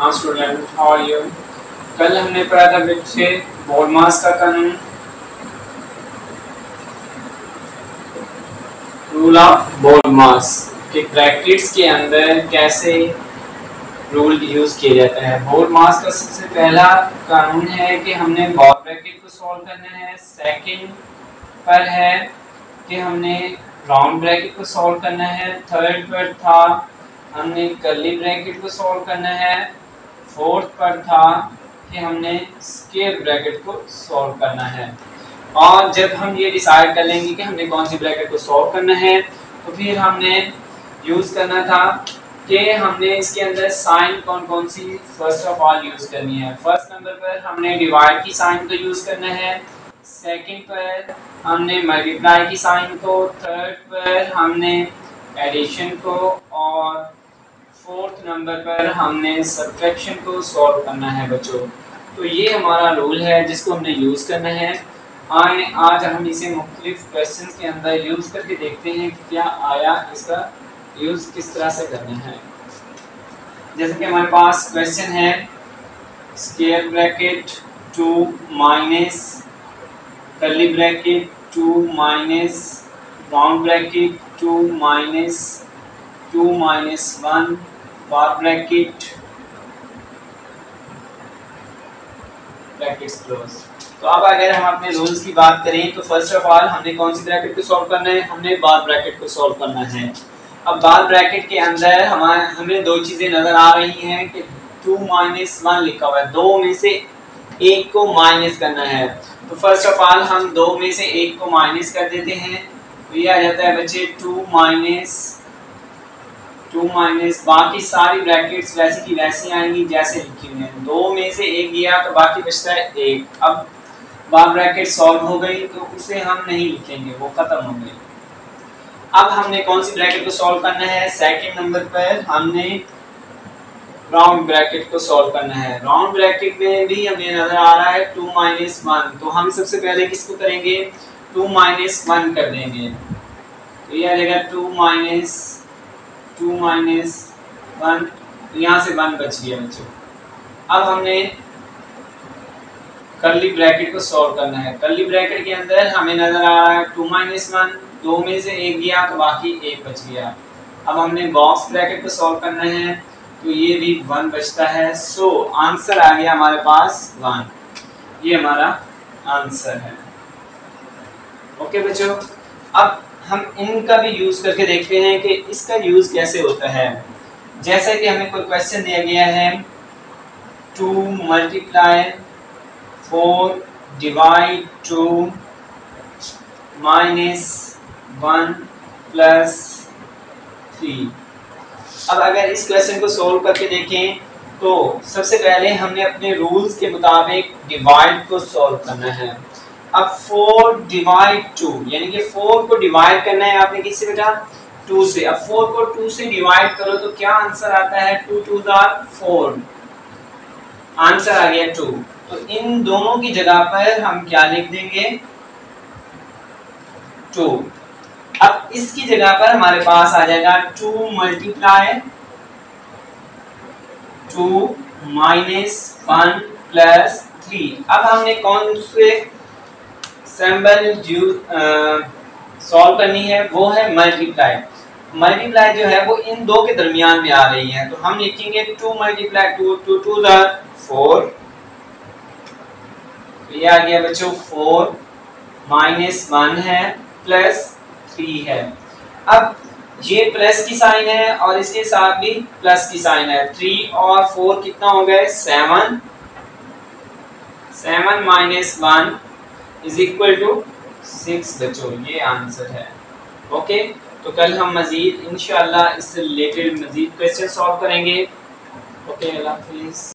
हाँ student are you कल हमने पढ़ा था बच्चे बोल मास का कानून। रूल ऑफ़ बोल मास के ब्रैकेट्स के अंदर कैसे रूल यूज़ किया जाता है। बोल मास का सबसे पहला कानून है कि हमने बॉल ब्रैकेट को सॉल्व करना है। सेकंड पर है कि हमने राउंड ब्रैकेट को सॉल्व करना है। थर्ड पर था, हमने कर्ली ब्रैकेट को सॉल्व करना है। फोर्थ पर था कि हमने स्केयर ब्रैकेट को सॉल्व करना है। और जब हम ये डिसाइड कर लेंगे कि हमने कौन सी ब्रैकेट को सॉल्व करना है तो फिर हमने यूज़ करना था कि हमने इसके अंदर साइन कौन कौन सी फ़र्स्ट ऑफ़ ऑल यूज़ करनी है। फ़र्स्ट नंबर पर हमने डिवाइड की साइन को यूज़ करना है। सेकंड पर हमने मल्टीप्लाई की साइन को। थर्ड पर हमने एडिशन को और फोर्थ नंबर पर हमने सब्ट्रैक्शन को सॉल्व करना है बच्चों। तो ये हमारा रूल है जिसको हमने यूज़ करना है। आए, आज हम इसे मुख्तलिफ़ क्वेश्चन के अंदर यूज़ करके देखते हैं कि क्या आया, इसका यूज़ किस तरह से करना है। जैसे कि हमारे पास क्वेश्चन है square bracket two minus curly bracket two minus round bracket two minus two minus one bar bracket brackets close तो अब अगर हम अपने रूल्स की बात करें तो फ़र्स्ट ऑफ़ ऑल हमने कौन सी ब्रैकेट को सॉल्व करना है? हमने बार ब्रैकेट को सॉल्व करना है। अब बार ब्रैकेट के अंदर हमारे हमें दो चीज़ें नज़र आ रही हैं कि टू माइनस वन लिखा हुआ है। दो में से एक को माइनस करना है। तो फ़र्स्ट ऑफ़ ऑल हम दो में से एक को माइनस कर देते हैं। तो ये आ जाता है बच्चे टू माइनस टू माइनस, बाकी सारी ब्रैकेट्स वैसे की वैसी आएँगी, जैसे लिखी हुई हैं। दो में से एक गया तो बाकी बचता है एक। अब बार ब्रैकेट सॉल्व हो गई तो उसे हम नहीं लिखेंगे, वो खत्म हो गई। अब हमने कौन सी ब्रैकेट को सॉल्व करना है? सेकंड नंबर पर हमने राउंड ब्रैकेट को सॉल्व करना है। राउंड ब्रैकेट में भी हमें नज़र आ रहा है टू माइनस वन। तो हम सबसे पहले किसको करेंगे? टू माइनस वन कर देंगे। तो ये आ जाएगा two minus two minus one यहाँ से वन बच गया बच्चों। अब हमने कर्ली ब्रैकेट को सॉल्व करना है। कर्ली ब्रैकेट के अंदर हमें नज़र आ रहा है टू माइनस वन दो में से एक गया तो बाकी एक बच गया। अब हमने बॉक्स ब्रैकेट को सॉल्व करना है तो ये भी वन बचता है। सो so, आंसर आ गया हमारे पास वन। ये हमारा आंसर है। ओके बच्चों अब हम इनका भी यूज़ करके देखते हैं कि इसका यूज़ कैसे होता है। जैसे कि हमें कोई क्वेश्चन दिया गया है two multiply four divide two minus one plus three अब अगर इस क्वेश्चन को सोल्व करके देखें तो सबसे पहले हमने अपने रूल्स के मुताबिक डिवाइड को सॉल्व करना है। अब फोर डिवाइड टू यानी कि फोर को डिवाइड करना है आपने किससे बेटा? टू से। अब फोर को टू से डिवाइड करो तो क्या आंसर आता है? टू टू जार फोर आंसर आ गया टू तो इन दोनों की जगह पर हम क्या लिख देंगे? टू अब इसकी जगह पर हमारे पास आ जाएगा two multiply two minus one plus three अब हमने कौन से सैम्बल सॉल्व करनी है, वो है मल्टीप्लाई मल्टीप्लाई जो है, वो इन दो के दरमियान में आ रही है। तो हम लिखेंगे two multiply two two two four ये आ गया बच्चों फोर माइनस वन है प्लस थ्री है। अब ये प्लस की साइन है और इसके साथ भी प्लस की साइन है। थ्री और फोर कितना हो गए? Seven seven minus one is equal to six बच्चों, ये आंसर है। ओके तो कल हम मज़ीद इन इससे रिलेटेड मज़ीद क्वेश्चन सॉल्व करेंगे। ओके अल्लाह हाफिज़